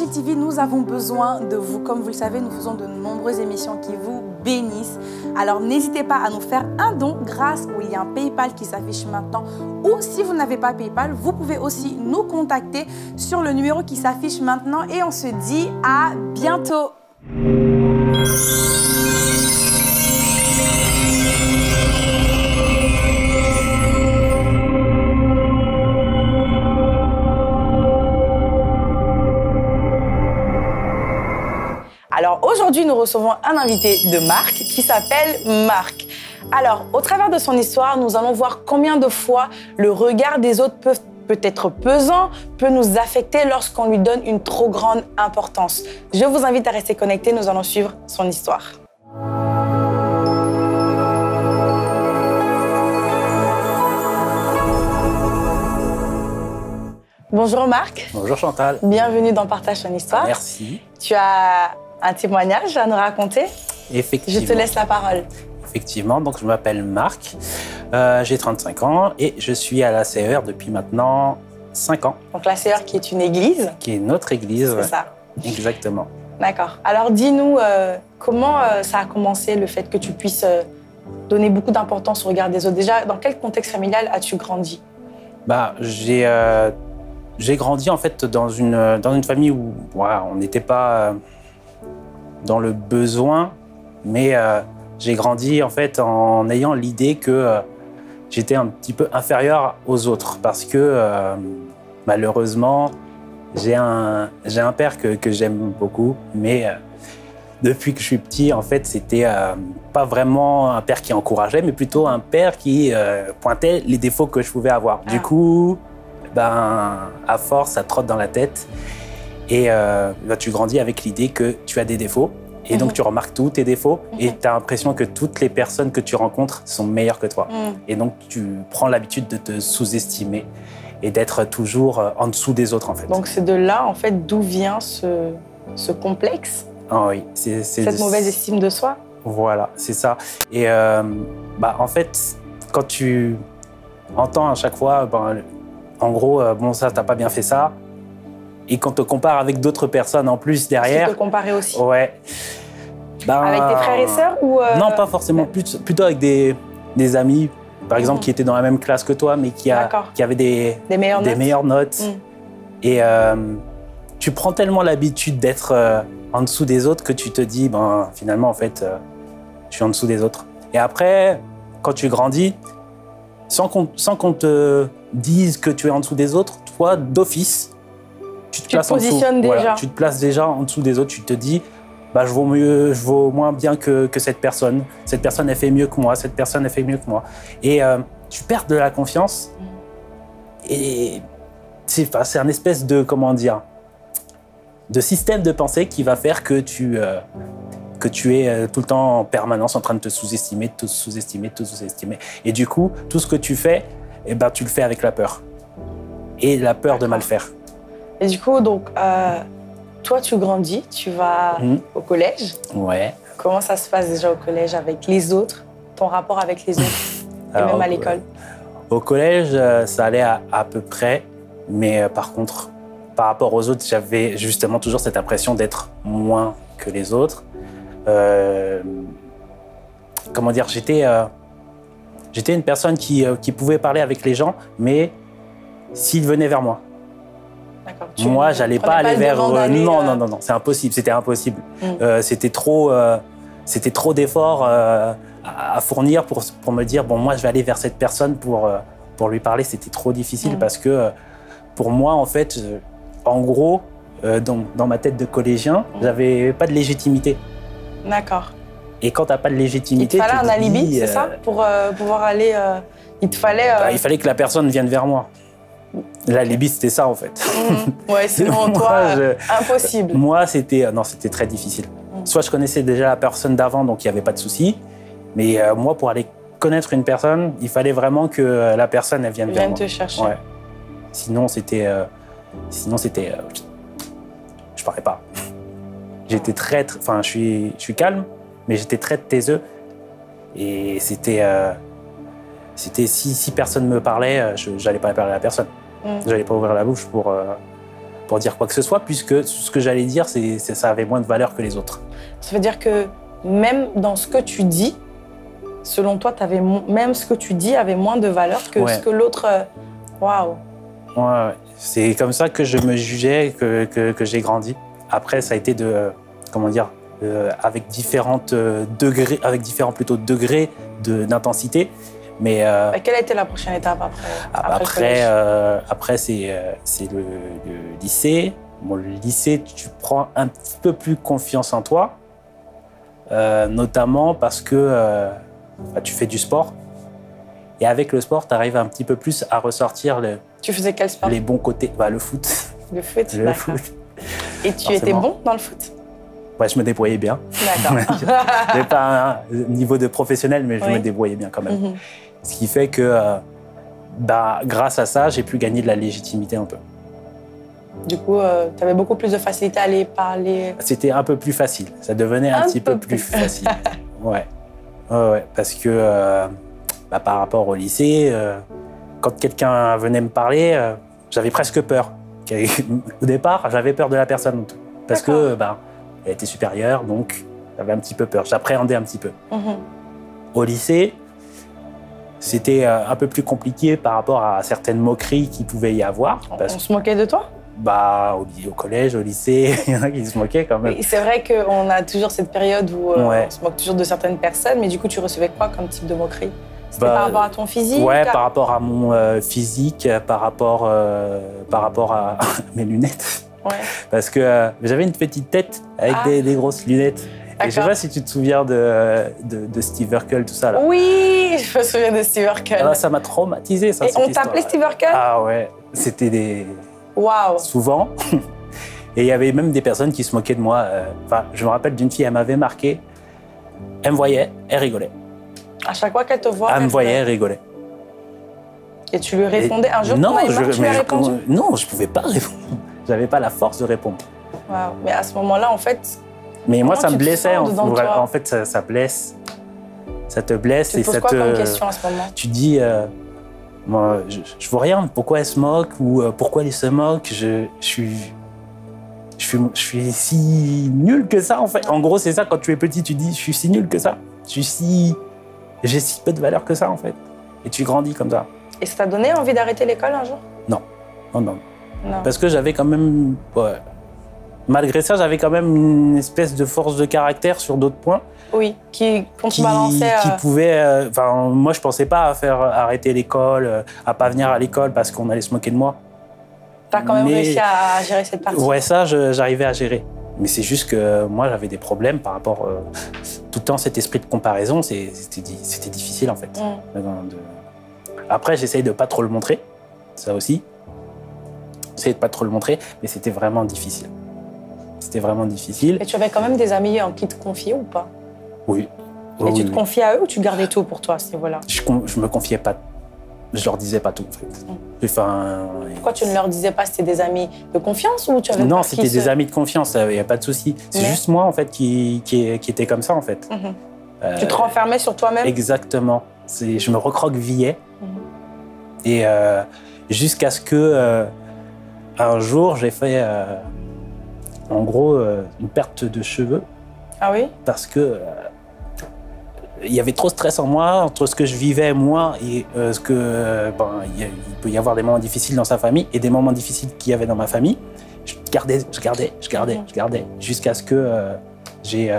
Nous avons besoin de vous. Comme vous le savez, nous faisons de nombreuses émissions qui vous bénissent. Alors n'hésitez pas à nous faire un don grâce au lien PayPal qui s'affiche maintenant. Ou si vous n'avez pas PayPal, vous pouvez aussi nous contacter sur le numéro qui s'affiche maintenant. Et on se dit à bientôt. Recevons un invité de marque qui s'appelle Marc. Alors, au travers de son histoire, nous allons voir combien de fois le regard des autres peut, peut être pesant, peut nous affecter lorsqu'on lui donne une trop grande importance. Je vous invite à rester connecté, nous allons suivre son histoire. Bonjour Marc. Bonjour Chantal. Bienvenue dans Partage ton histoire. Merci. Tu as un témoignage à nous raconter Effectivement. Je te laisse la parole. Effectivement, donc je m'appelle Marc, euh, j'ai 35 ans et je suis à la CER depuis maintenant 5 ans, Donc la CER qui est une église, qui est notre église. c'est ça Exactement. D'accord. Alors dis-nous euh, comment euh, ça a commencé le fait que tu puisses donner beaucoup d'importance au regard des autres? Déjà, dans quel contexte familial as-tu grandi? Bah, j'ai j'ai grandi en fait dans une, dans une famille où voilà, on n'était pas dans le besoin, mais euh, j'ai grandi en fait en ayant l'idée que euh, j'étais un petit peu inférieur aux autres parce que euh, malheureusement j'ai un, j'ai un père que, que j'aime beaucoup, mais depuis que je suis petit, en fait, c'était pas vraiment un père qui encourageait, mais plutôt un père qui pointait les défauts que je pouvais avoir. Ah. Du coup, ben, à force, ça trotte dans la tête. Et euh, ben, tu grandis avec l'idée que tu as des défauts. Et donc, Mhm. tu remarques tous tes défauts. Et Mhm. tu as l'impression que toutes les personnes que tu rencontres sont meilleures que toi. Hmm. Et donc, tu prends l'habitude de te sous-estimer et d'être toujours euh, en dessous des autres, en fait. Donc c'est de là, en fait, d'où vient ce, ce complexe, Ah oui, c'est c'est- cette mauvaise estime de soi Voilà, c'est ça. Et euh, bah, en fait, quand tu entends à chaque fois, ben, en gros, euh, bon, ça, t'as pas bien fait ça, et qu'on te compare avec d'autres personnes en plus que tu derrière, te comparer aussi ouais. Ben, Avec tes frères et sœurs ou euh, Non, pas forcément, plutôt avec des, des amis, par exemple, Mhm. qui étaient dans la même classe que toi, mais qui, a, qui avaient des, des meilleures des notes meilleures notes. Mm. Et euh, tu prends tellement l'habitude d'être euh, en dessous des autres que tu te dis, ben, finalement, en fait, je suis en dessous des autres. Et après, quand tu grandis, sans qu'on sans qu'on te dise que tu es en dessous des autres, toi, d'office, tu te te places en dessous. positionnes déjà. tu te places déjà en dessous des autres. Tu te dis, bah, je vaux mieux, je vaux moins bien que, que cette personne. Cette personne, elle fait mieux que moi. Cette personne, elle fait mieux que moi. Et euh, tu perds de la confiance. Et c'est un espèce de, comment dire, de système de pensée qui va faire que tu, euh, que tu es euh, tout le temps en permanence en train de te sous-estimer, de te sous-estimer, de te sous-estimer. Et du coup, tout ce que tu fais, eh ben, tu le fais avec la peur. Et la peur de mal faire. Et du coup, donc, euh, toi, tu grandis, tu vas Mhm. au collège. Ouais. Comment ça se passe déjà au collège avec les autres Ton rapport avec les autres Et Alors, même à l'école? Au collège, euh, ça allait à, à peu près, mais euh, par contre, par rapport aux autres, j'avais justement toujours cette impression d'être moins que les autres. Euh, comment dire, j'étais euh, j'étais une personne qui, qui pouvait parler avec les gens, mais s'ils venaient vers moi. Moi, j'allais pas aller le vers Non, euh, non, non, non, c'est impossible, c'était impossible. Mm. Euh, c'était trop, euh, c'était trop d'efforts à, fournir pour, pour me dire bon, moi, je vais aller vers cette personne pour, pour lui parler. C'était trop difficile Mm. parce que pour moi, en fait, en gros, dans, dans ma tête de collégien, Mm. j'avais pas de légitimité. D'accord. Et quand t'as pas de Il te légitimité, fallait tu un alibi, c'est ça? Pour pouvoir aller. il te fallait. bah, il fallait que la personne vienne vers moi. L'alibi, c'était ça en fait. mhm. Ouais, sinon, Moi, toi, je- impossible. Moi, c'était euh, non, c'était très difficile. Mm. Soit je connaissais déjà la personne d'avant, donc il n'y avait pas de souci. Mais euh, moi, pour aller connaître une personne, il fallait vraiment que euh, la personne elle vienne vers viens moi. te chercher. Ouais. Sinon, c'était, euh, sinon c'était, euh, je parlais pas. J'étais très, enfin, je suis, je suis calme, mais j'étais très taiseux. Et c'était, c'était si, si personne me parlait, je n'allais pas parler à la personne. Mm. J'allais pas ouvrir la bouche pour, euh, pour dire quoi que ce soit, puisque ce que j'allais dire, c'est, ça avait moins de valeur que les autres. Ça veut dire que même dans ce que tu dis, selon toi, t'avais mo- même ce que tu dis avait moins de valeur que Ouais. ce que l'autre. euh, Waouh. Ouais, ouais. c'est comme ça que je me jugeais, que, que, que j'ai grandi. Après, ça a été de, euh, comment dire, euh, avec différentes degrés, avec différents plutôt degrés de, d'intensité. Mais euh, quelle a été la prochaine étape après Ah, après Après, euh, après c'est euh, c'est le, le lycée. Bon, le lycée, tu prends un petit peu plus confiance en toi, euh, notamment parce que bah, tu fais du sport. Et avec le sport, tu arrives un petit peu plus à ressortir le- Tu faisais quel sport? les bons côtés. Bah, le foot. Le foot. Le d'accord. foot. Et tu étais bon dans le foot? Ouais, je me débrouillais bien. D'accord. J'ai pas un niveau de professionnel, mais je Oui. me débrouillais bien quand même. Mhm. Ce qui fait que, euh, bah, grâce à ça, j'ai pu gagner de la légitimité un peu. Du coup, tu avais beaucoup plus de facilité à aller parler. C'était un peu plus facile. Ça devenait un, Un petit peu peu plus plus. facile. Ouais. ouais, ouais. Parce que euh, bah, par rapport au lycée, euh, quand quelqu'un venait me parler, euh, j'avais presque peur. Au départ, j'avais peur de la personne. Parce que bah, elle était supérieure, donc j'avais un petit peu peur. J'appréhendais un petit peu. Mhm. Au lycée, c'était euh, un peu plus compliqué par rapport à certaines moqueries qu'il pouvait y avoir. On Parce se moquait de toi? Bah, au, au collège, au lycée, il y en a qui se moquaient quand même. C'est vrai qu'on a toujours cette période où euh, Ouais. on se moque toujours de certaines personnes, mais du coup, tu recevais quoi comme type de moquerie? C'était Bah, par rapport à ton physique Ouais, à- par rapport à mon euh, physique, euh, par rapport, euh, par rapport à mes lunettes. Ouais. Parce que euh, j'avais une petite tête avec Ah. des, des grosses lunettes. Et je sais pas si tu te souviens de, de, de Steve Urkel, tout ça là. Oui, je me souviens de Steve Urkel. Ah, ça m'a traumatisé, ça. Et cette on t'appelait Steve Urkel? Ah ouais, c'était des. Waouh souvent. Et il y avait même des personnes qui se moquaient de moi. euh, Enfin, je me rappelle d'une fille, elle m'avait marqué. Elle me voyait, elle rigolait. À chaque fois qu'elle te voit, elle me voyait, elle rigolait. Et tu lui répondais un jour non, je, tu mais je- répondu? non, je pouvais pas répondre. J'avais pas la force de répondre. Waouh. Mais à ce moment-là, en fait, Mais moi, ça me blessait. En, fait, ça, ça blesse. Ça te blesse tu et te poses ça quoi te. comme question à ce moment? Tu dis, euh, moi, je, je vois rien. Pourquoi elle se moque ou euh, pourquoi elle se moque? Je, je suis. Je suis, je suis si nul que ça, en fait. En gros, c'est ça, quand tu es petit, tu dis, je suis si nul que ça. Je suis si. J'ai si peu de valeur que ça, en fait. Et tu grandis comme ça. Et ça t'a donné envie d'arrêter l'école un jour? Non, non. Non. Parce que j'avais quand même. ouais. Malgré ça, j'avais quand même une espèce de force de caractère sur d'autres points Oui, qui qui, contrebalançait. qui euh, pouvait. euh, Enfin, moi, je pensais pas à faire arrêter l'école, euh, à pas venir à l'école parce qu'on allait se moquer de moi. T'as quand même mais- réussi à gérer cette partie. Ouais, ça, j'arrivais à gérer. Mais c'est juste que moi, j'avais des problèmes par rapport. euh, tout le temps, cet esprit de comparaison, c'était di- c'était difficile en fait. Mm. De- Après, j'essaye de pas trop le montrer, ça aussi. J'essaye de pas trop le montrer, mais c'était vraiment difficile. C'était vraiment difficile. Et tu avais quand même des amis en qui te confier ou pas? Oui. Et Oui, tu te oui. confiais à eux ou tu gardais tout pour toi à ce niveau-là? Je, je me confiais pas. Je leur disais pas tout en fait. Mm. Enfin, Pourquoi tu ne leur disais pas c'était des amis de confiance ou tu avais non, c'était des amis de confiance, il n'y a pas de souci. C'est Mais- juste moi en fait qui, qui, qui était comme ça en fait. Mhm. Euh, Tu te renfermais sur toi-même? Exactement. Je me recroquevillais. Mhm. Et euh, jusqu'à ce que euh, un jour, j'ai fait, euh, en gros, euh, une perte de cheveux Ah oui? Parce que euh, il y avait trop de stress en moi entre ce que je vivais moi et euh, ce que euh, ben, il y a- il peut y avoir des moments difficiles dans sa famille et des moments difficiles qu'il y avait dans ma famille. Je gardais, je gardais, je gardais, je gardais jusqu'à ce que euh, j'ai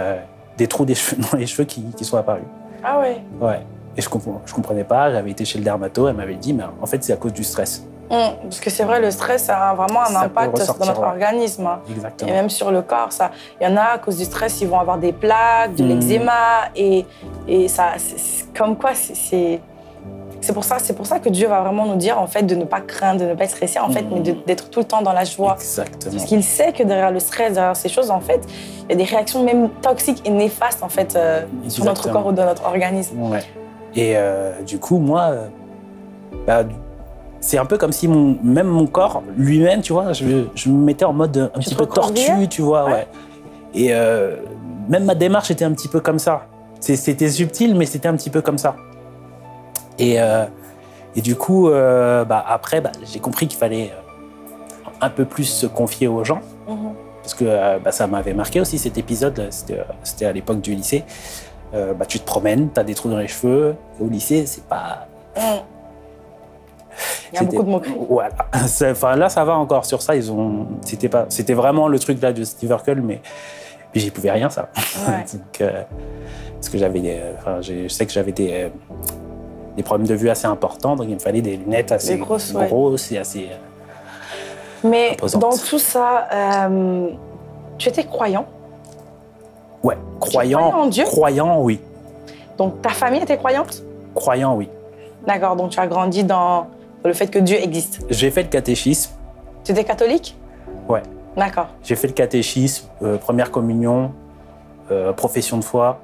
des trous des cheveux, dans les cheveux qui, qui soient apparus. Ah ouais? Ouais. Et je, compre- je comprenais pas. J'avais été chez le dermato. Elle m'avait dit, mais en fait, c'est à cause du stress. Parce que c'est vrai, le stress ça a vraiment un Ça impact sur notre ouais. organisme. hein. Et Exactement. même sur le corps, ça. Il y en a, à cause du stress, ils vont avoir des plaques, de Mhm. l'eczéma. Et, et ça, comme quoi, c'est- c'est. Pour, ça, c'est pour ça que Dieu va vraiment nous dire en fait de ne pas craindre, de ne pas être stressé en fait, Mhm. mais d'être tout le temps dans la joie. Exactement. Parce qu'il sait que derrière le stress, derrière ces choses, en fait, il y a des réactions même toxiques et néfastes en fait euh, sur notre Exactement. corps ou dans notre organisme. Ouais. Et euh, du coup, moi, euh, bah, c'est un peu comme si mon, même mon corps lui-même, tu vois, je, je me mettais en mode un Tu petit peu tortue, tu vois, Ouais. ouais. Et euh, même ma démarche était un petit peu comme ça. C'était subtil, mais c'était un petit peu comme ça. Et, euh, et du coup, euh, bah, après, bah, j'ai compris qu'il fallait un peu plus se confier aux gens. Mhm. Parce que bah, ça m'avait marqué aussi cet épisode, c'était à l'époque du lycée. Bah, tu te promènes, tu as des trous dans les cheveux. Au lycée, c'est pas. Il y a beaucoup de moqueries. Voilà. Enfin, là, ça va encore sur ça. Ils ont. C'était pas. C'était vraiment le truc là de Steve Urkel, mais j'y pouvais rien ça. Ouais. Donc, euh, parce que j'avais. des- Enfin, j'ai- je sais que j'avais des. euh, des problèmes de vue assez importants, donc il me fallait des lunettes assez Des grosses, ouais. grosses et assez. euh, Mais dans tout ça, euh, tu étais croyant? Ouais, croyant. croyais en Dieu? Croyant, oui. Donc ta famille était croyante? Croyant, oui. D'accord, donc tu as grandi dans le fait que Dieu existe. J'ai fait le catéchisme. Tu étais catholique? Ouais. D'accord. J'ai fait le catéchisme, euh, première communion, euh, profession de foi.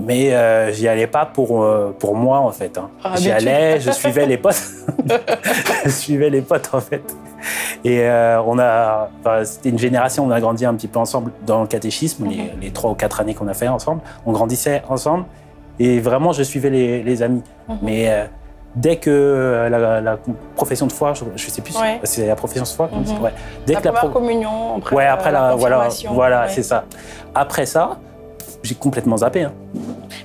Mais euh, j'y allais pas pour, euh, pour moi, en fait. hein. Par J'y allais, je suivais les potes. je suivais les potes, en fait. Et on a, enfin, c'était une génération, on a grandi un petit peu ensemble dans le catéchisme, les, les trois ou quatre années qu'on a fait ensemble. On grandissait ensemble. Et vraiment, je suivais les, les amis. Mhm. Mais dès que euh, la, la profession de foi, je, je sais plus, si c'est la profession de foi, Mhm. c'est ouais. Dès la que la première communion, après, Ouais, euh, après la, la, voilà, confirmation, voilà, ouais. c'est ça. Après ça, j'ai complètement zappé. hein.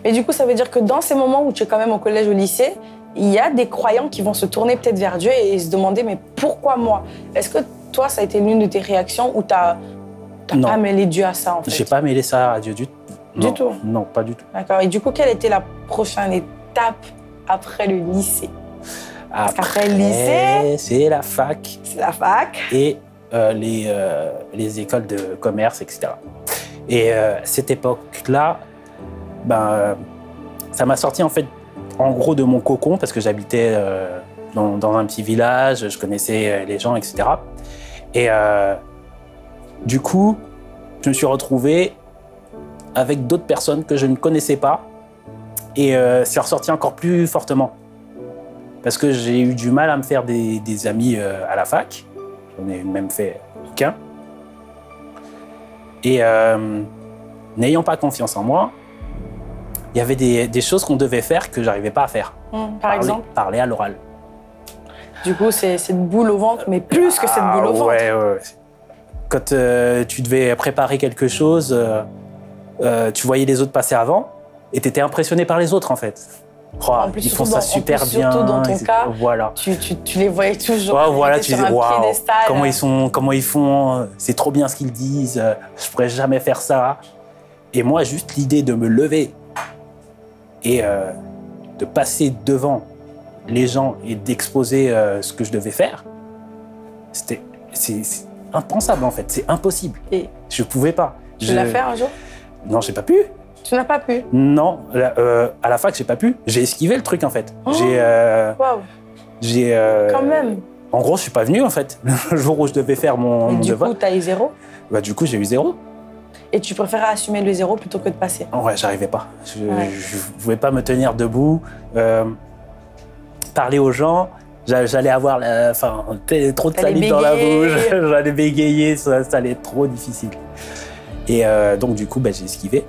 Mais du coup, ça veut dire que dans ces moments où tu es quand même au collège, au lycée, il y a des croyants qui vont se tourner peut-être vers Dieu et se demander mais pourquoi moi? Est-ce que toi, ça a été l'une de tes réactions ou t'as t'as Non. pas mêlé Dieu à ça en fait? J'ai pas mêlé ça à Dieu du, Du non, tout? Non, pas du tout. D'accord. Et du coup, quelle était la prochaine étape après le lycée Parce qu'après le lycée- c'est la fac C'est la fac. et euh, les, euh, les écoles de commerce, etc. Et euh, cette époque-là, ben, ça m'a sorti en fait, en gros, de mon cocon parce que j'habitais dans, dans un petit village, je connaissais les gens, etc. Et du coup, je me suis retrouvé avec d'autres personnes que je ne connaissais pas. Et euh, c'est ressorti encore plus fortement. Parce que j'ai eu du mal à me faire des, des amis euh, à la fac. J'en ai même fait qu'un. Et euh, n'ayant pas confiance en moi, il y avait des, des choses qu'on devait faire que j'arrivais pas à faire. Hum, par Parler- exemple. Parler à l'oral. Du coup, c'est cette boule au ventre, mais plus que cette boule au Ah, ventre. ouais, ouais. Quand euh, tu devais préparer quelque chose, tu voyais les autres passer avant et tu étais impressionné par les autres en fait. Oh, En plus, ils font ça super plus, bien. surtout dans ton cas, Voilà. Tu, tu- tu les voyais toujours. Voilà, tu waouh, comment ils sont, comment ils font, c'est trop bien ce qu'ils disent. Je pourrais jamais faire ça. Et moi, juste l'idée de me lever et euh, de passer devant les gens et d'exposer euh, ce que je devais faire, c'était, c'est, c'est impensable en fait, c'est impossible. Et Je pouvais pas. tu Je- l'as fait un jour? Non, j'ai pas pu. Tu n'as pas pu? Non, euh, à la fac, j'ai pas pu. J'ai esquivé le truc en fait. Oh. J'ai, euh, j'ai. euh, quand même. En gros, je suis pas venu en fait. Le jour où je devais faire mon, Et mon du devoir, coup, tu as eu zéro? bah, du coup, j'ai eu zéro. Et tu préférais assumer le zéro plutôt que de passer? Ouais, j'arrivais pas. Je, Ouais. je pouvais pas me tenir debout, parler aux gens. J'a- J'allais avoir la, enfin, trop de salive dans la bouche. J'allais bégayer, ça, ça allait être trop difficile. Et donc, du coup, bah, j'ai esquivé.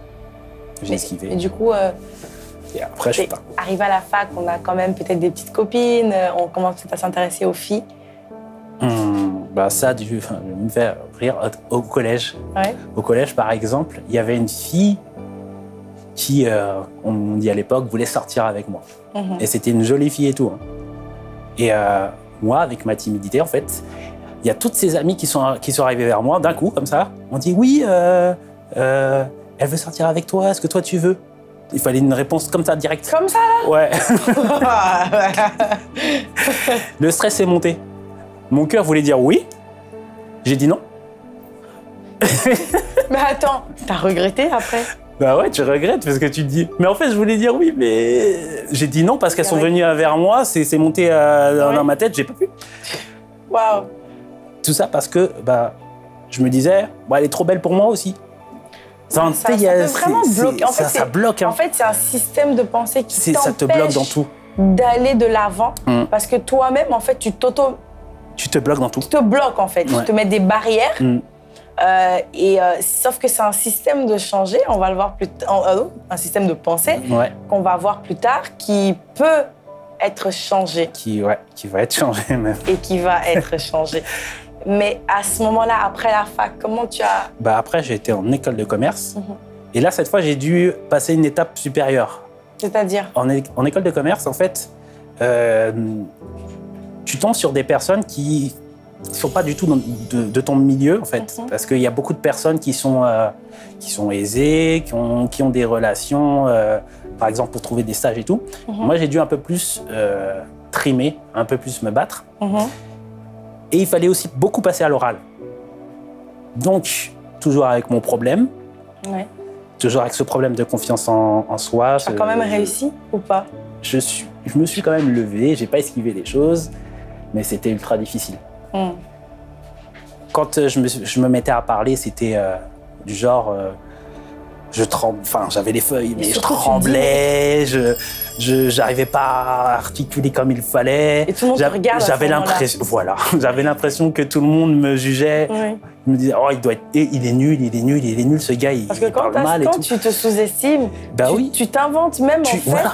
J'ai Et esquivé. du coup, euh, Et après, je t'es pas. arrivé à la fac, on a quand même peut-être des petites copines, euh, on commence peut-être à s'intéresser aux filles. Hum, bah, ça, du, enfin, je me faire rire au collège. Ouais. Au collège, par exemple, il y avait une fille qui, euh, on dit à l'époque, voulait sortir avec moi. Mhm. Et c'était une jolie fille et tout. hein. Et euh, moi, avec ma timidité, en fait, il y a toutes ces amies qui sont, qui sont arrivées vers moi d'un coup, comme ça. On dit oui, euh, elle veut sortir avec toi, est-ce que toi tu veux Il fallait une réponse comme ça, directe. Comme ça, Ouais, là le stress est monté. Mon cœur voulait dire oui. J'ai dit non. Mais attends, t'as regretté après? Bah ouais, tu regrettes parce que tu te dis. Mais en fait, je voulais dire oui, mais j'ai dit non parce qu'elles sont Ouais. venues vers moi, c'est monté euh, dans- Ouais. dans ma tête, j'ai pas pu. Waouh Tout ça parce que bah, je me disais, bah, elle est trop belle pour moi aussi. Ça, peut vraiment bloquer. En fait, ça, bloque. hein. En fait, c'est un système de pensée qui ça te bloque dans tout. d'aller de l'avant Mm. parce que toi-même, en fait, tu t'auto Tu te bloques dans tout. tu te bloques en fait, Ouais. tu te mets des barrières. Mm. Euh, et euh, sauf que c'est un système de changer, on va le voir plus tard, un système de pensée Ouais. qu'on va voir plus tard qui peut être changé. Qui, ouais, qui va être changé même. Et qui va être changé. Mais à ce moment-là, après la fac, comment tu as... Bah après, j'ai été en école de commerce. Mhm. Et là, cette fois, j'ai dû passer une étape supérieure. C'est-à-dire En, école de commerce, en fait, euh, tu tombes sur des personnes qui ne sont pas du tout dans- de, de ton milieu, en fait. Mhm. Parce qu'il y a beaucoup de personnes qui sont, euh, qui sont aisées, qui ont, qui ont des relations, euh, par exemple, pour trouver des stages et tout. Mhm. Moi, j'ai dû un peu plus trimer, un peu plus me battre. Et il fallait aussi beaucoup passer à l'oral. Donc, toujours avec mon problème, Ouais. toujours avec ce problème de confiance en, en soi. Tu as quand même réussi ou pas? Je, suis, je me suis quand même levé, j'ai pas esquivé les choses, mais c'était ultra difficile. Mhm. Quand euh, je me, je me mettais à parler, c'était euh, du genre. euh, je tremble, enfin j'avais les feuilles, mais je tremblais, je je j'arrivais pas à articuler comme il fallait. Et tout le monde regarde J'avais l'impression, voilà, j'avais l'impression que tout le monde me jugeait. Oui. Je me disais, oh, il doit être, il est nul, il est nul, il est nul, ce gars, il, Parce que il quand, parle mal et tout. tu te sous-estimes, Bah tu, oui. tu t'inventes même Tu- en fait. voilà.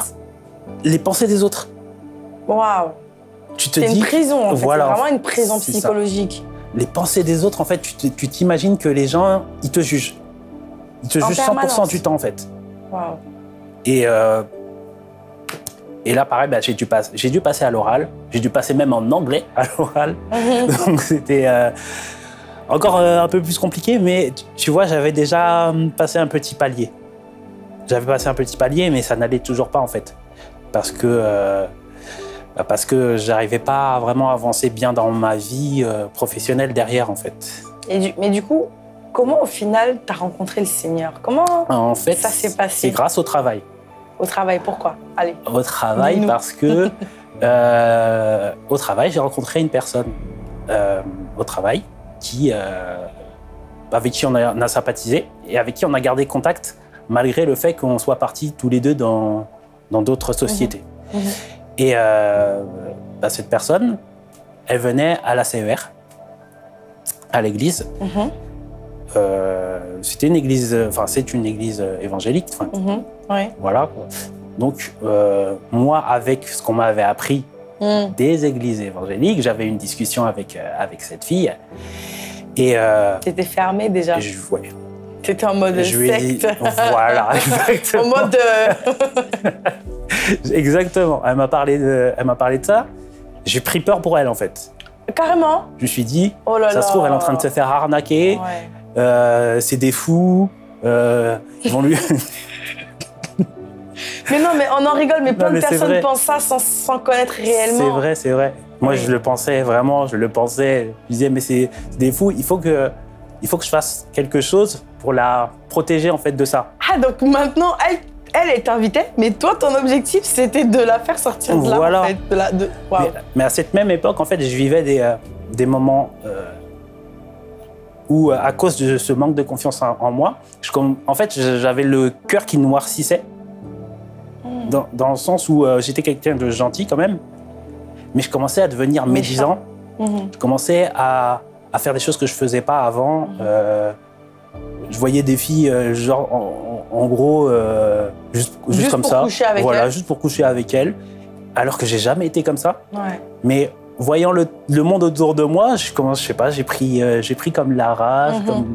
Les pensées des autres. Waouh, Tu te c'est une prison en fait. voilà, c'est vraiment une prison ça. psychologique. les pensées des autres, en fait, tu t'imagines que les gens, ils te jugent. Ils te En jugent 100% permanence. du temps, en fait. Waouh. Et, euh, et là, pareil, bah, j'ai dû, passer- j'ai dû passer à l'oral. J'ai dû passer même en anglais à l'oral. Donc, c'était euh, encore euh, un peu plus compliqué, mais tu- tu vois, j'avais déjà hum, passé un petit palier. J'avais passé un petit palier, mais ça n'allait toujours pas, en fait. Parce que, euh, bah, parce que j'arrivais pas à vraiment avancer bien dans ma vie euh, professionnelle derrière, en fait. Et du- mais du coup, comment au final t'as rencontré le Seigneur? Comment En fait, Ça s'est passé? c'est grâce au travail. Au travail Pourquoi? Allez. Au travail, Dis-nous. parce que euh, au travail, j'ai rencontré une personne euh, au travail qui, euh, avec qui on a, on a sympathisé et avec qui on a gardé contact malgré le fait qu'on soit partis tous les deux dans dans d'autres sociétés. Mhm. Et bah, cette personne, elle venait à la CER, à l'église. Mhm, C'était une église, enfin c'est une église évangélique. enfin, mhm, ouais. voilà. Donc, euh, moi, avec ce qu'on m'avait appris Mhm. des églises évangéliques, j'avais une discussion avec, euh, avec cette fille. Et euh, T'étais fermé déjà? je, ouais, T'étais en mode je lui ai dit, voilà, exactement. en mode. euh, exactement. Elle m'a parlé de, elle m'a parlé de ça. J'ai pris peur pour elle, en fait. Carrément? Je me suis dit, Oh là là. ça se trouve, elle est en train de se faire arnaquer. Ouais. Euh, c'est des fous. euh, ils vont lui. Mais non, mais on en rigole, mais plein mais de personnes vrai. pensent ça sans, sans connaître réellement. C'est vrai, c'est vrai. Moi, Oui. je le pensais vraiment, je le pensais. Je disais, mais c'est des fous. Il faut que, il faut que je fasse quelque chose pour la protéger en fait de ça. Ah, donc maintenant, elle, elle est invitée, mais toi, ton objectif, c'était de la faire sortir de là. Voilà. En fait, de la, de... Mais à cette même époque, en fait, je vivais des, euh, des moments euh, où, euh, à cause de ce manque de confiance en, en moi, je, en fait, j'avais le cœur qui noircissait, Hmm. dans, dans le sens où euh, j'étais quelqu'un de gentil quand même, mais je commençais à devenir médisant. Mhm. Je commençais à, à faire des choses que je faisais pas avant. Euh, je voyais des filles, euh, genre, en, gros, juste, juste, Juste comme pour ça. coucher avec voilà, elles. juste pour coucher avec elles. Alors que j'ai jamais été comme ça. Ouais. Mais voyant le, le monde autour de moi, je commence, je sais pas, j'ai pris, euh, j'ai pris comme la rage, Mhm. comme,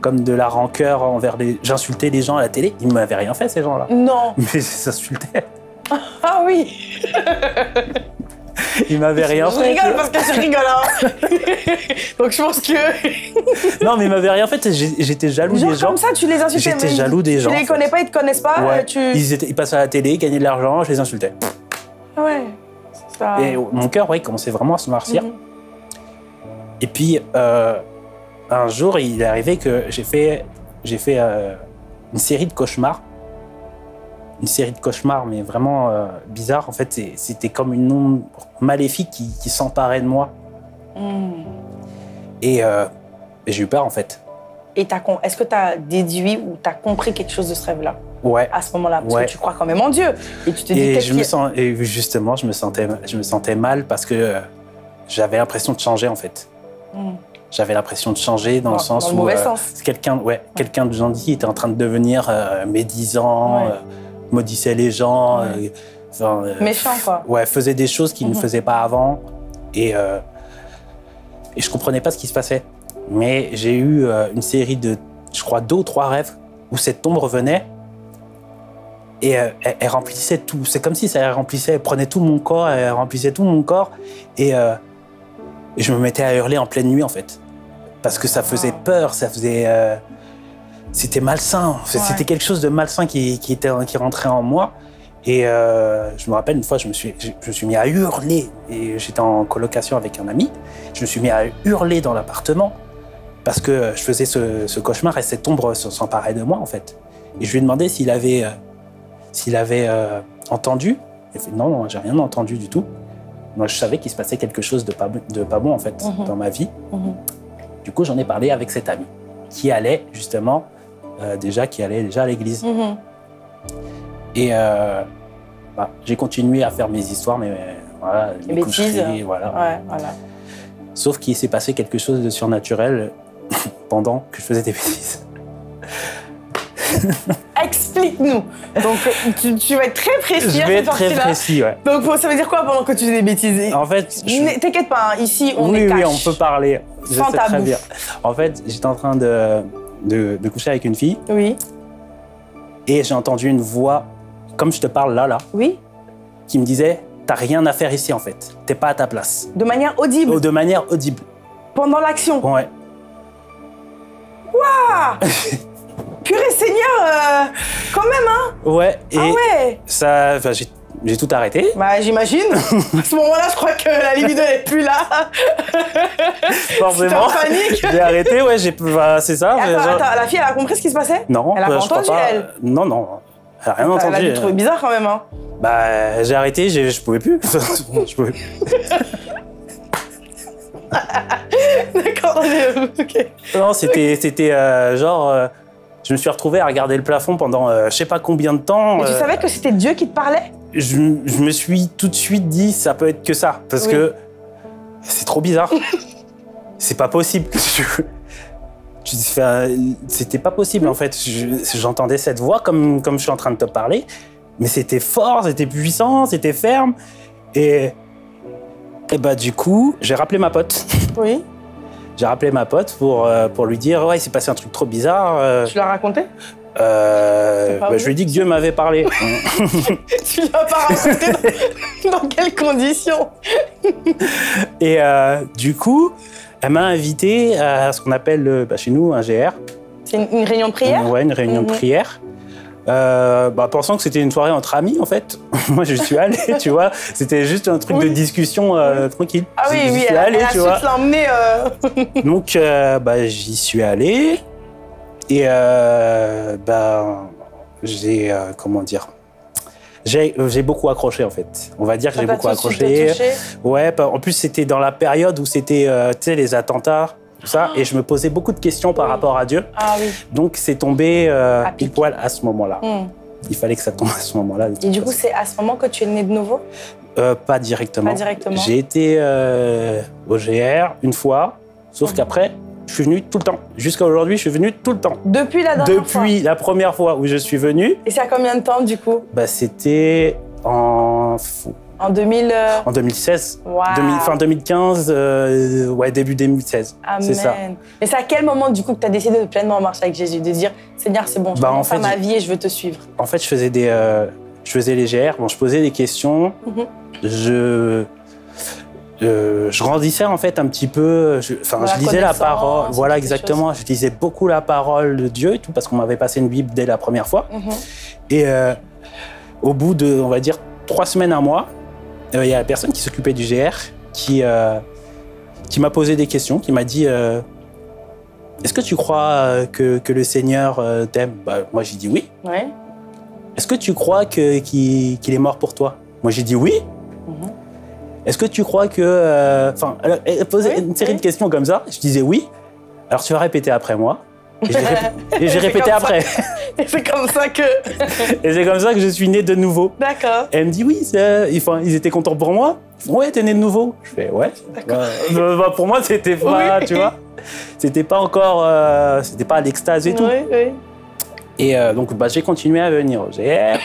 comme de la rancœur envers les. J'insultais les gens à la télé. Ils m'avaient rien fait ces gens-là. Non. Mais j'insultais. Ah oui. Ils m'avaient rien je fait. rigole parce que je rigole. hein. donc je pense que. Non, mais ils m'avaient rien fait. J'étais jaloux Genre des gens. comme ça, tu les insultais. J'étais jaloux des gens, Tu les fait. connais pas, ils te connaissent pas. Ouais. tu... Ils, étaient, ils passaient à la télé, ils gagnaient de l'argent, je les insultais. Ouais. Ça... Et mon cœur, il commençait vraiment à se noircir. Mhm. Et puis, euh, un jour, il est arrivé que j'ai fait, j'ai fait euh, une série de cauchemars. Une série de cauchemars, mais vraiment euh, bizarre. En fait, c'était comme une ombre maléfique qui, qui s'emparait de moi. Mhm. Et, euh, et j'ai eu peur, en fait. Et est-ce que tu as déduit ou tu as compris quelque chose de ce rêve-là? Ouais. à ce moment-là Parce Ouais. que tu crois quand même en Dieu. Et tu te dis Et, je me sens, et justement, je me, sentais, je me sentais mal parce que euh, j'avais l'impression de changer, en fait. Mhm. J'avais l'impression de changer dans, le sens dans le où euh, quelqu'un, ouais, quelqu'un de gentil était en train de devenir euh, médisant, euh, maudissait les gens, Enfin, Méchant, quoi. ouais, faisait des choses qu'il ne Mhm. faisait pas avant. Et, et je comprenais pas ce qui se passait. Mais j'ai eu une série de, je crois, deux ou trois rêves où cette ombre venait et euh, elle, elle remplissait tout. C'est comme si ça remplissait, elle prenait tout mon corps, elle remplissait tout mon corps. Et, euh, et je me mettais à hurler en pleine nuit, en fait. Parce que ça faisait peur, ça faisait. euh, c'était malsain. C'était quelque chose de malsain qui, qui, était, qui rentrait en moi. Et je me rappelle une fois, je me suis, je, je me suis mis à hurler. Et j'étais en colocation avec un ami. Je me suis mis à hurler dans l'appartement parce que je faisais ce, ce cauchemar et cette ombre s'emparait de moi en fait. Et je lui ai demandé s'il avait, s'il avait euh, entendu. Il a fait non, non, j'ai rien entendu du tout. Moi, je savais qu'il se passait quelque chose de pas, bon- de pas bon en fait Mhm. dans ma vie. Mhm. Du coup, j'en ai parlé avec cet ami qui allait justement euh, déjà, qui allait déjà à l'église. Mhm. Et euh, bah, j'ai continué à faire mes histoires, mais voilà, Les mes bêtises. coucheries, voilà. Ouais, voilà. Sauf qu'il s'est passé quelque chose de surnaturel pendant que je faisais des bêtises. Explique-nous. Donc, tu, tu vas être très précis Je vais être très précis, ouais. Donc, ça veut dire quoi pendant que tu fais des bêtises? En fait, je- T'inquiète pas, hein, ici, on oui, est oui, cash. on peut parler. Je Sans sais très bien. En fait, j'étais en train de, de, de coucher avec une fille Oui, et j'ai entendu une voix, comme je te parle là, là, oui. qui me disait T'as rien à faire ici, en fait. T'es pas à ta place. De manière audible, Oh, De manière audible. pendant l'action. Ouais. Purée Seigneur, euh, quand même, hein Ouais, et Ah ouais ça, j'ai tout arrêté. Bah, j'imagine. à ce moment-là, je crois que la libido n'est plus là. Forcément. Panique. J'ai arrêté, ouais, j'ai, bah, c'est ça. mais Attends, genre- attends, la fille, elle a compris ce qui se passait? Non, Elle a bah, pas entendu, elle? Non, non, elle a rien Elle a entendu. dû trouver bizarre quand même, hein. Bah, j'ai arrêté, j'ai- je pouvais plus. je pouvais plus. D'accord, ok. Non, c'était, c'était euh, genre, euh, je me suis retrouvé à regarder le plafond pendant euh, je sais pas combien de temps. Mais tu euh, savais que c'était Dieu qui te parlait? je, je me suis tout de suite dit, ça peut être que ça, parce Oui. que c'est trop bizarre. c'est pas possible. C'était pas possible en fait. Je- J'entendais cette voix comme, comme je suis en train de te parler, mais c'était fort, c'était puissant, c'était ferme. Et, et bah du coup, j'ai rappelé ma pote. Oui. J'ai rappelé ma pote pour, euh, pour lui dire Ouais, il s'est passé un truc trop bizarre. euh, Tu l'as raconté? Euh, bah, je lui ai dit que Dieu m'avait parlé. Tu l'as pas raconté dans, dans quelles conditions? Et euh, du coup, elle m'a invité à ce qu'on appelle bah, chez nous un GR. C'est une, une réunion de prière? Ouais, une réunion Mhm. de prière. Euh, bah, pensant que c'était une soirée entre amis, en fait. Moi, je suis allé, tu vois. C'était juste un truc Oui. de discussion euh, tranquille. Ah oui, oui, suis elle, a- allé, elle a tu vois. l'emmener. euh, Donc, bah, j'y suis allé. Et bah, j'ai, comment dire, j'ai, j'ai beaucoup accroché, en fait. On va dire que j'ai beaucoup accroché. Ouais, bah, en plus, c'était dans la période où c'était, tu sais, les attentats, Et je me posais beaucoup de questions par rapport à Dieu. Ah oui. Donc, c'est tombé euh, pile poil à ce moment-là. Hmm. Il fallait que ça tombe à ce moment-là. Et du coup, c'est à ce moment que tu es né de nouveau? Euh, pas directement. Pas directement. J'ai été euh, au GR une fois, sauf Mhm. qu'après, je suis venu tout le temps. Jusqu'à aujourd'hui, je suis venu tout le temps. Depuis la dernière fois Depuis la première fois où je suis venu, Et c'est à combien de temps du coup? Bah, c'était en, En 2000. euh, en 2016. Waouh. 2000 fin 2015, euh, ouais, début 2016. Amen. C'est ça. Mais c'est à quel moment du coup que tu as décidé de pleinement marcher avec Jésus De dire Seigneur, c'est bon, je Bah, en fait, ma vie et je veux te suivre? En fait, je faisais des, euh, je faisais les GR. Bon, je posais des questions. Mhm. Je, euh, je grandissais en fait un petit peu. je- Enfin, je lisais la parole. Voilà, exactement. Je lisais beaucoup la parole de Dieu et tout parce qu'on m'avait passé une Bible dès la première fois. Mhm. Et euh, au bout de, on va dire, trois semaines, un mois, euh, il y a la personne qui s'occupait du GR qui, euh, qui m'a posé des questions, qui m'a dit euh, Est-ce que tu crois que, que le Seigneur t'aime? Bah, Moi, j'ai dit oui. Ouais. Est-ce que tu crois que- qu'il est mort pour toi? Moi, j'ai dit oui. Mhm. Est-ce que tu crois que. euh, Enfin, elle- elle posait Oui, une série oui. de questions comme ça. Je disais oui. Alors, tu vas répéter après moi. Et j'ai répété après. Et c'est comme ça que. Et c'est comme ça que je suis né de nouveau. D'accord. Et elle me dit oui, enfin, ils étaient contents pour moi. Ouais, t'es né de nouveau. Je fais ouais. Bah, bah, bah, pour moi, c'était pas, Oui. tu vois, c'était pas encore, euh, c'était pas l'extase et tout. Oui, oui. Et euh, donc, bah, j'ai continué à venir au GR. Et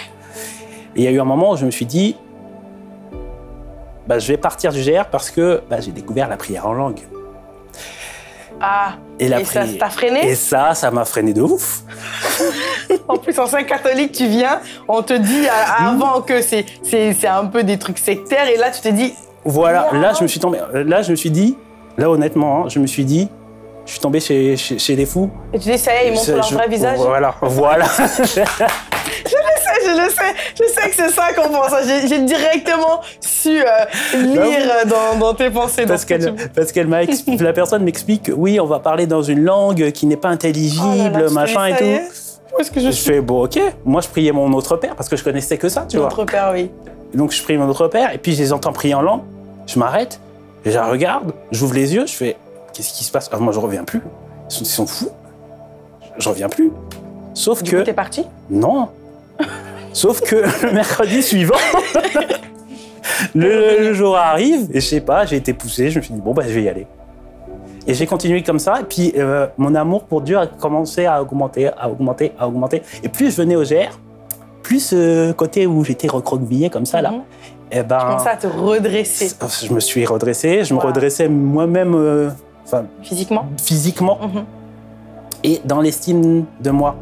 il y a eu un moment où je me suis dit, bah, je vais partir du GR parce que bah, j'ai découvert la prière en langue. Ah, Et, la et ça t'a freiné Et ça, ça m'a freiné de ouf. En plus, en saint catholique, tu viens, on te dit euh, avant que c'est un peu des trucs sectaires, et là, tu te dis, Voilà, Wow. là je me suis tombé, là je me suis dit, là honnêtement, hein, je me suis dit, je suis tombé chez, chez, chez les fous. et tu dis, ça y est, ils montrent leur je- vrai visage. Voilà, voilà. Je le sais, je sais que c'est ça qu'on pense. J'ai j'ai directement su euh, lire euh, dans, dans tes pensées. parce ce que qu'elle, parce qu'elle m'a, expli- la personne m'explique, que oui, on va parler dans une langue qui n'est pas Oh là intelligible, là, machin et tout. est Où est-ce que je Je suis fais bon, ok. Moi, je priais mon autre père parce que je connaissais que ça, tu vois. Notre père, oui. Donc, je prie mon autre père et puis je les entends prier en langue. Je m'arrête, je la regarde, j'ouvre les yeux, je fais qu'est-ce qui se passe? Ah, Moi, je reviens plus. Ils sont, ils sont fous. Je reviens plus. Sauf Du que t'es parti? Non. Sauf que le mercredi suivant, le, le jour arrive et je sais pas, j'ai été poussé, je me suis dit bon bah je vais y aller. Et j'ai continué comme ça et puis euh, mon amour pour Dieu a commencé à augmenter, à augmenter, à augmenter. Et plus je venais au GR, plus ce côté où j'étais recroquevillé comme ça là, Mhm. et ben Commence à te redresser je me suis redressé, je me redressais moi-même, euh, physiquement. physiquement Mhm. et dans l'estime de moi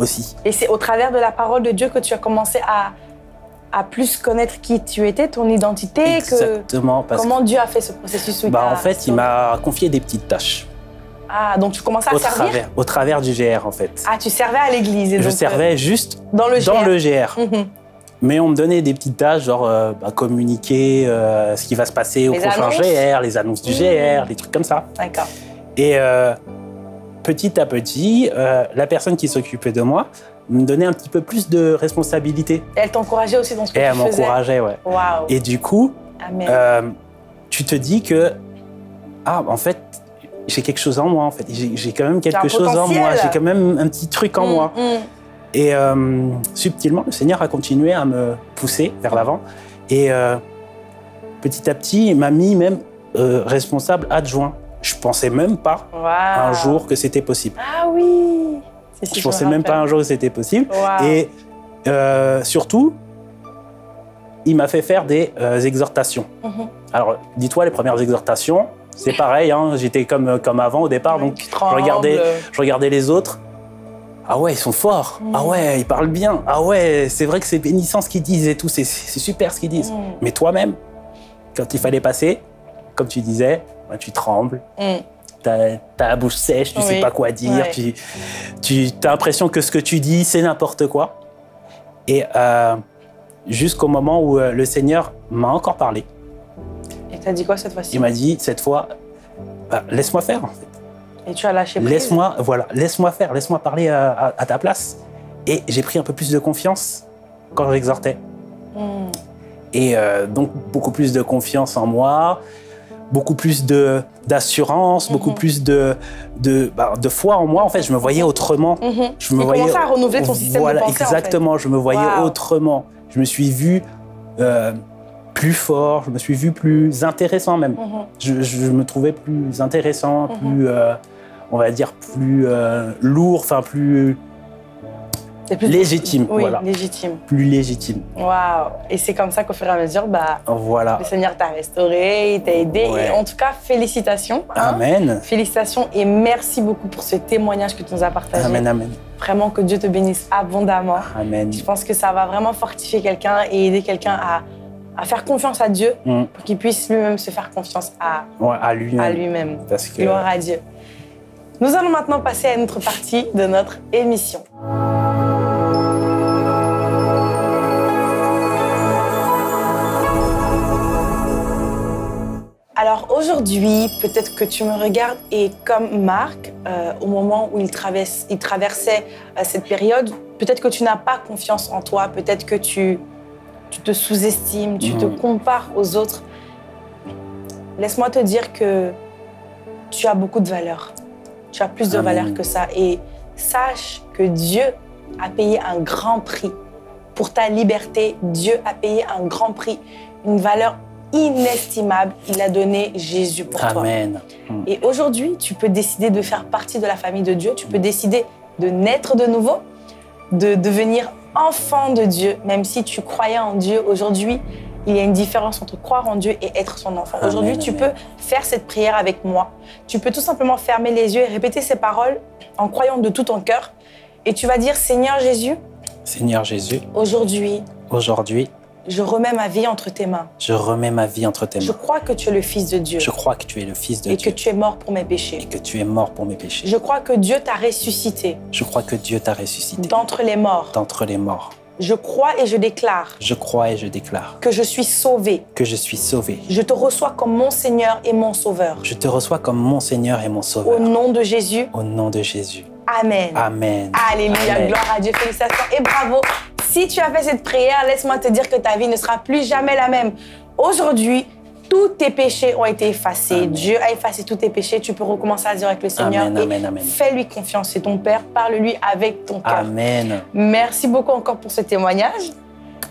aussi. Et c'est au travers de la parole de Dieu que tu as commencé à, à plus connaître qui tu étais, ton identité, que Exactement que comment Dieu a fait ce processus. Bah, en fait, il m'a confié des petites tâches Ah, donc tu commençais à au servir travers, au travers du GR en fait. Ah, tu servais à l'église. et je donc, euh, servais juste dans le dans GR. le GR, Mhm. mais on me donnait des petites tâches genre euh, bah, communiquer euh, ce qui va se passer au Les prochain annonces. GR, les annonces du Mmh. GR, des trucs comme ça. D'accord. Et euh, petit à petit, euh, la personne qui s'occupait de moi me donnait un petit peu plus de responsabilité Et elle t'encourageait aussi dans ce que et elle tu faisais. m'encourageait, ouais. Waouh. Et du coup, euh, tu te dis que ah en fait j'ai quelque chose en moi en fait j'ai quand même quelque chose en moi j'ai quand même un petit truc en Mm, moi mm. et euh, subtilement le Seigneur a continué à me pousser vers l'avant et petit à petit il m'a mis même responsable adjoint je pensais même pas un jour que c'était possible Ah oui. Si, je pensais même pas un jour que c'était possible et euh, surtout il m'a fait faire des euh, exhortations Mhm. alors, dis-toi, les premières exhortations, c'est pareil, hein, j'étais comme, comme avant au départ, donc je regardais, je regardais les autres. Ah ouais, ils sont forts. Mm. Ah ouais, ils parlent bien. Ah ouais, c'est vrai que c'est bénissant ce qu'ils disent et tout, c'est super ce qu'ils disent. Mm, Mais toi-même, quand il fallait passer, comme tu disais, bah, tu trembles, mm. t'as la bouche sèche, tu sais Oui. pas quoi dire, Ouais. tu, tu as l'impression que ce que tu dis, c'est n'importe quoi. Et euh, jusqu'au moment où euh, le Seigneur m'a encore parlé. Et t'as dit quoi cette fois-ci? Il m'a dit cette fois, bah, laisse-moi faire. En fait. Et tu as lâché prise? Laisse-moi, voilà, laisse-moi faire, laisse-moi parler à, à- à ta place. Et j'ai pris un peu plus de confiance quand j'exhortais. Mm. Et euh, donc beaucoup plus de confiance en moi, beaucoup plus de d'assurance, beaucoup Mhm. plus de de, bah, de foi en moi. En fait, je me voyais autrement. Mhm. Je me voyais. à renouveler ton système voilà, de pensée. en fait. exactement. Je me voyais Wow. autrement. Je me suis vu euh, plus fort. Je me suis vu plus intéressant même. Mhm. je, je me trouvais plus intéressant, Mhm. plus, euh, on va dire, plus euh, lourd, enfin plus plus- légitime, Oui, voilà. légitime. plus légitime. Waouh. Et c'est comme ça qu'au fur et à mesure, bah, Voilà. le Seigneur t'a restauré, il t'a aidé. Ouais. Et en tout cas, félicitations. hein. Amen. Félicitations et merci beaucoup pour ce témoignage que tu nous as partagé. Amen, amen. Vraiment que Dieu te bénisse abondamment. Amen. Je pense que ça va vraiment fortifier quelqu'un et aider quelqu'un à, à faire confiance à Dieu Mm. pour qu'il puisse lui-même se faire confiance à, Ouais, à lui-même. que Gloire à Dieu. Nous allons maintenant passer à une autre partie de notre émission. Alors aujourd'hui, peut-être que tu me regardes et comme Marc, euh, au moment où il, traverse- il traversait euh, cette période, peut-être que tu n'as pas confiance en toi, peut-être que tu, tu te sous-estimes, tu te compares aux autres. Laisse-moi te dire que tu as beaucoup de valeur. Tu as plus de Amen. valeur que ça. Et sache que Dieu a payé un grand prix. Pour ta liberté, Dieu a payé un grand prix, une valeur inestimable. Il a donné Jésus pour toi. Amen. Et aujourd'hui, tu peux décider de faire partie de la famille de Dieu. Tu peux décider de naître de nouveau, de devenir enfant de Dieu, même si tu croyais en Dieu aujourd'hui, il y a une différence entre croire en Dieu et être son enfant. Aujourd'hui, tu peux faire cette prière avec moi. Tu peux tout simplement fermer les yeux et répéter ces paroles en croyant de tout ton cœur. Et tu vas dire, Seigneur Jésus, Seigneur Jésus, aujourd'hui, aujourd'hui, je remets ma vie entre tes mains. je remets ma vie entre tes mains. Je crois que tu es le Fils de Dieu Je crois que tu es le Fils de et Dieu que tu es mort pour mes et péchés. que tu es mort pour mes péchés. Je crois que Dieu t'a ressuscité Je crois que Dieu t'a ressuscité d'entre les morts. d'entre les morts. Je crois et je déclare Je crois et je déclare que je suis sauvé. que je suis sauvé. Je te reçois comme mon Seigneur et mon Sauveur. Je te reçois comme mon Seigneur et mon Au Sauveur. nom de Jésus, Au nom de Jésus. Amen. Amen. Alléluia, Amen. gloire à Dieu, félicitations et bravo. Si tu as fait cette prière, laisse-moi te dire que ta vie ne sera plus jamais la même. Aujourd'hui, tous tes péchés ont été effacés. Amen. Dieu a effacé tous tes péchés. Tu peux recommencer à dire avec le Seigneur. Amen, et amen, amen. Fais-lui confiance, c'est ton Père. Parle-lui avec ton cœur. Amen. Merci beaucoup encore pour ce témoignage.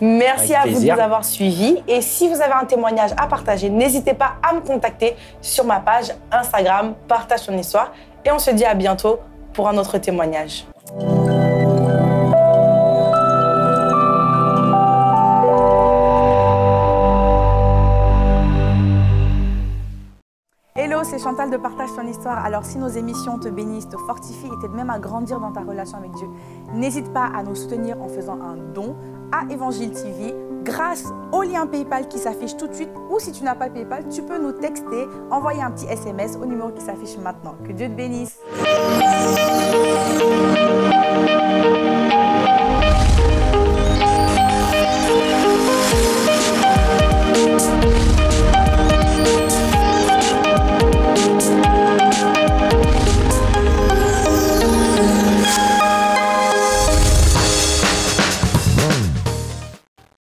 Merci Avec à vous de nous avoir suivis. Et si vous avez un témoignage à partager, n'hésitez pas à me contacter sur ma page Instagram, partage ton histoire. Et on se dit à bientôt pour un autre témoignage. C'est Chantal de Partage ton histoire. Alors si nos émissions te bénissent, te fortifient et t'aident même à grandir dans ta relation avec Dieu, n'hésite pas à nous soutenir en faisant un don à Évangile TV grâce au lien PayPal qui s'affiche tout de suite ou si tu n'as pas PayPal, tu peux nous texter, envoyer un petit SMS au numéro qui s'affiche maintenant. Que Dieu te bénisse.